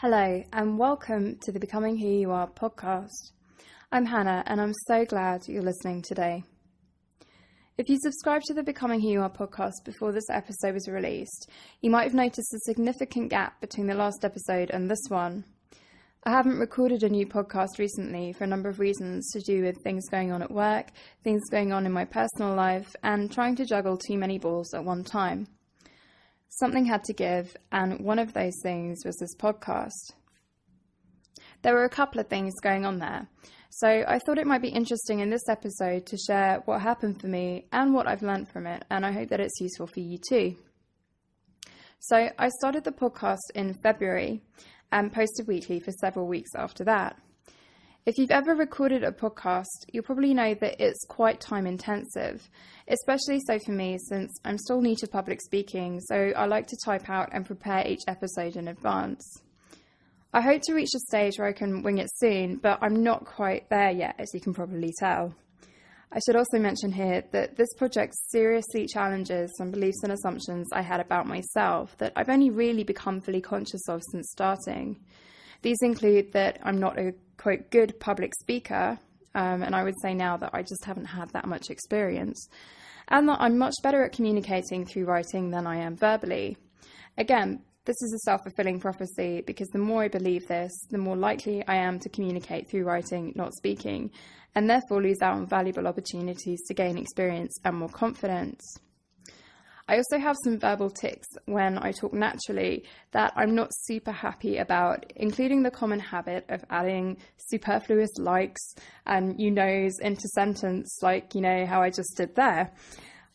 Hello, and welcome to the Becoming Who You Are podcast. I'm Hannah, and I'm so glad you're listening today. If you subscribed to the Becoming Who You Are podcast before this episode was released, you might have noticed a significant gap between the last episode and this one. I haven't recorded a new podcast recently for a number of reasons to do with things going on at work, things going on in my personal life, and trying to juggle too many balls at one time. Something had to give, and one of those things was this podcast. There were a couple of things going on there, so I thought it might be interesting in this episode to share what happened for me and what I've learned from it, and I hope that it's useful for you too. So, I started the podcast in February and posted weekly for several weeks after that. If you've ever recorded a podcast, you'll probably know that it's quite time intensive, especially so for me since I'm still new to public speaking, so I like to type out and prepare each episode in advance. I hope to reach a stage where I can wing it soon, but I'm not quite there yet, as you can probably tell. I should also mention here that this project seriously challenges some beliefs and assumptions I had about myself that I've only really become fully conscious of since starting. These include that I'm not a quote good public speaker, um, and I would say now that I just haven't had that much experience, and that I'm much better at communicating through writing than I am verbally. Again, this is a self fulfilling prophecy because the more I believe this, the more likely I am to communicate through writing, not speaking, and therefore lose out on valuable opportunities to gain experience and more confidence. I also have some verbal tics when I talk naturally that I'm not super happy about, including the common habit of adding superfluous likes and you knows into sentence, like, you know, how I just did there.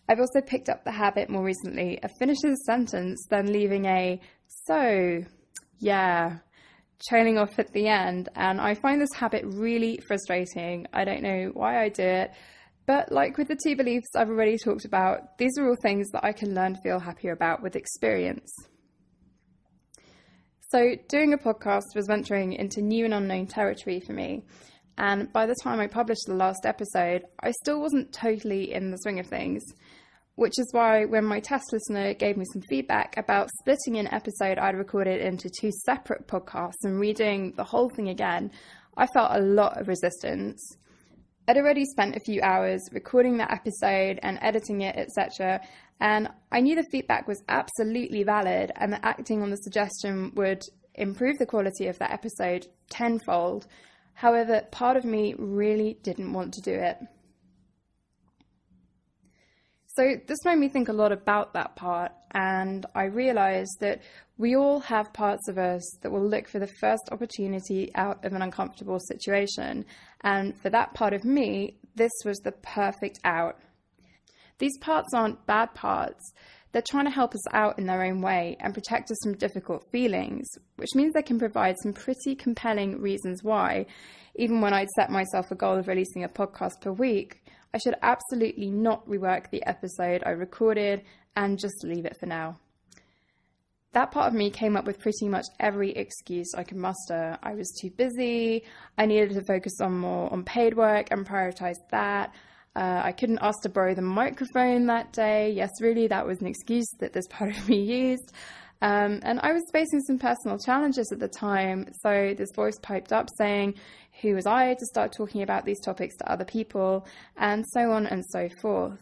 I've also picked up the habit more recently of finishing a sentence, then leaving a so, yeah, trailing off at the end. And I find this habit really frustrating. I don't know why I do it. But like with the two beliefs I've already talked about, these are all things that I can learn to feel happier about with experience. So, doing a podcast was venturing into new and unknown territory for me. And by the time I published the last episode, I still wasn't totally in the swing of things. Which is why, when my test listener gave me some feedback about splitting an episode I'd recorded into two separate podcasts and redoing the whole thing again, I felt a lot of resistance. I'd already spent a few hours recording that episode and editing it, etc. And I knew the feedback was absolutely valid and that acting on the suggestion would improve the quality of that episode tenfold. However, part of me really didn't want to do it. So, this made me think a lot about that part, and I realized that we all have parts of us that will look for the first opportunity out of an uncomfortable situation. And for that part of me, this was the perfect out. These parts aren't bad parts. They're trying to help us out in their own way and protect us from difficult feelings, which means they can provide some pretty compelling reasons why, even when I'd set myself a goal of releasing a podcast per week, I should absolutely not rework the episode I recorded and just leave it for now. That part of me came up with pretty much every excuse I could muster. I was too busy, I needed to focus on more on paid work and prioritize that. Uh, I couldn't ask to borrow the microphone that day. Yes, really, that was an excuse that this part of me used. Um, and I was facing some personal challenges at the time, so this voice piped up saying, Who was I to start talking about these topics to other people, and so on and so forth.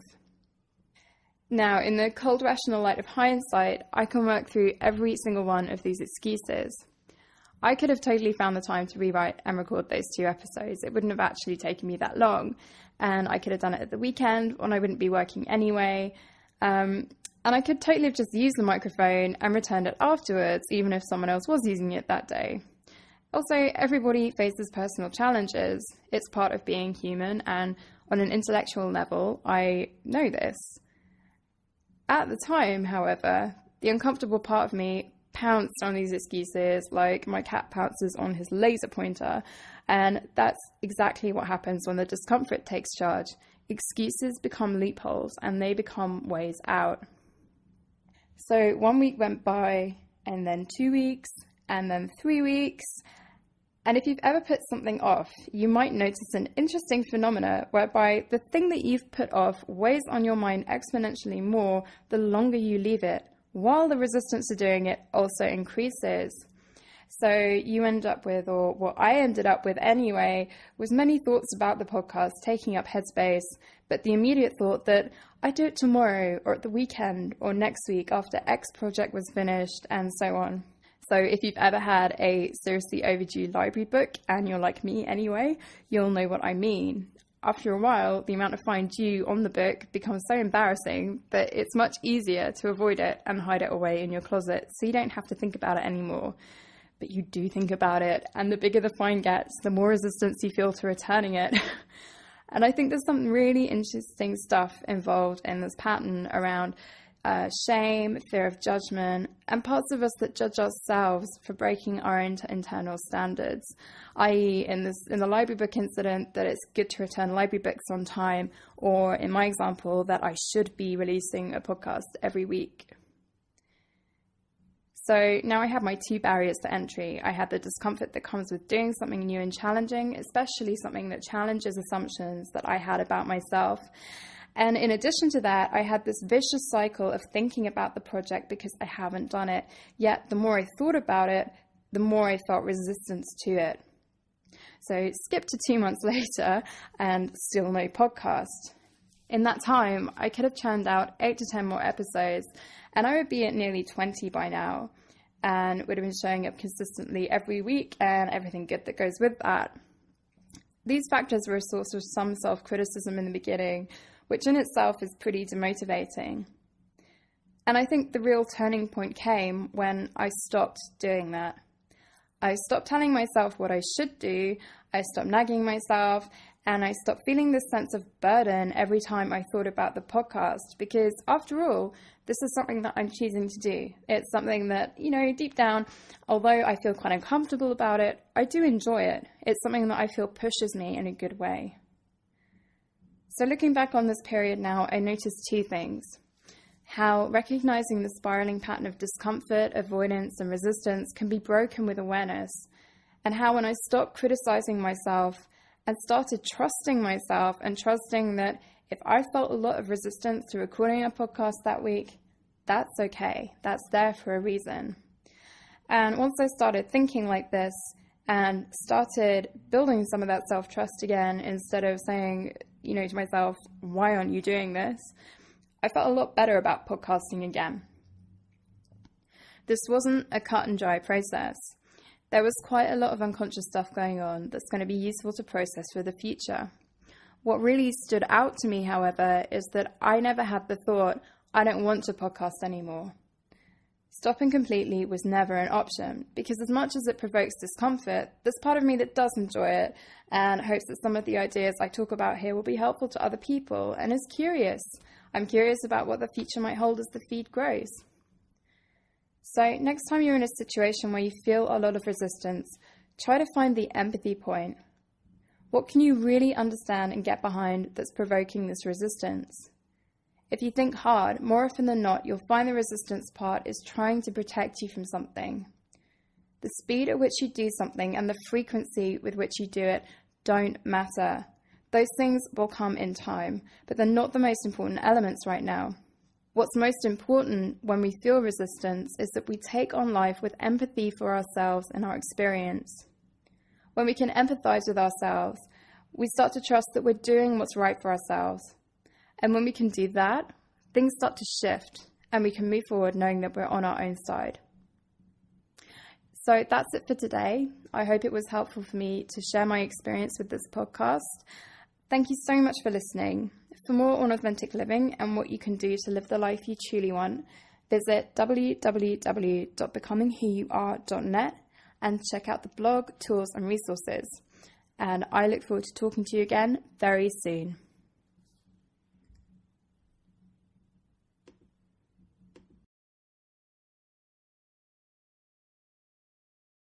Now, in the cold rational light of hindsight, I can work through every single one of these excuses. I could have totally found the time to rewrite and record those two episodes. It wouldn't have actually taken me that long. And I could have done it at the weekend when I wouldn't be working anyway. Um, and I could totally have just used the microphone and returned it afterwards, even if someone else was using it that day. Also, everybody faces personal challenges. It's part of being human, and on an intellectual level, I know this. At the time, however, the uncomfortable part of me pounced on these excuses like my cat pounces on his laser pointer, and that's exactly what happens when the discomfort takes charge. Excuses become loopholes and they become ways out. So one week went by, and then two weeks, and then three weeks. And if you've ever put something off, you might notice an interesting phenomena whereby the thing that you've put off weighs on your mind exponentially more the longer you leave it, while the resistance to doing it also increases. So you end up with, or what I ended up with anyway, was many thoughts about the podcast taking up headspace, but the immediate thought that I'd do it tomorrow or at the weekend or next week after X project was finished and so on. So if you've ever had a seriously overdue library book and you're like me anyway, you'll know what I mean. After a while, the amount of fine due on the book becomes so embarrassing that it's much easier to avoid it and hide it away in your closet so you don't have to think about it anymore. But you do think about it, and the bigger the fine gets, the more resistance you feel to returning it. and I think there's some really interesting stuff involved in this pattern around uh, shame, fear of judgment, and parts of us that judge ourselves for breaking our own internal standards. I.e., in this in the library book incident, that it's good to return library books on time, or in my example, that I should be releasing a podcast every week. So now I have my two barriers to entry. I have the discomfort that comes with doing something new and challenging, especially something that challenges assumptions that I had about myself. And in addition to that, I had this vicious cycle of thinking about the project because I haven't done it. Yet, the more I thought about it, the more I felt resistance to it. So, skip to two months later and still no podcast. In that time, I could have churned out eight to 10 more episodes, and I would be at nearly 20 by now, and would have been showing up consistently every week and everything good that goes with that. These factors were a source of some self criticism in the beginning, which in itself is pretty demotivating. And I think the real turning point came when I stopped doing that. I stopped telling myself what I should do, I stopped nagging myself, and I stopped feeling this sense of burden every time I thought about the podcast because, after all, this is something that I'm choosing to do. It's something that, you know, deep down, although I feel quite uncomfortable about it, I do enjoy it. It's something that I feel pushes me in a good way. So, looking back on this period now, I noticed two things how recognizing the spiraling pattern of discomfort, avoidance, and resistance can be broken with awareness, and how when I stopped criticizing myself and started trusting myself and trusting that if I felt a lot of resistance to recording a podcast that week, that's okay. That's there for a reason. And once I started thinking like this and started building some of that self trust again, instead of saying, you know, to myself, why aren't you doing this? I felt a lot better about podcasting again. This wasn't a cut and dry process. There was quite a lot of unconscious stuff going on that's going to be useful to process for the future. What really stood out to me, however, is that I never had the thought, I don't want to podcast anymore. Stopping completely was never an option because, as much as it provokes discomfort, there's part of me that does enjoy it and hopes that some of the ideas I talk about here will be helpful to other people and is curious. I'm curious about what the future might hold as the feed grows. So, next time you're in a situation where you feel a lot of resistance, try to find the empathy point. What can you really understand and get behind that's provoking this resistance? If you think hard, more often than not, you'll find the resistance part is trying to protect you from something. The speed at which you do something and the frequency with which you do it don't matter. Those things will come in time, but they're not the most important elements right now. What's most important when we feel resistance is that we take on life with empathy for ourselves and our experience. When we can empathize with ourselves, we start to trust that we're doing what's right for ourselves and when we can do that, things start to shift and we can move forward knowing that we're on our own side. So that's it for today. I hope it was helpful for me to share my experience with this podcast. Thank you so much for listening. For more on authentic living and what you can do to live the life you truly want, visit www.becomingwhoyouare.net and check out the blog, tools, and resources. And I look forward to talking to you again very soon.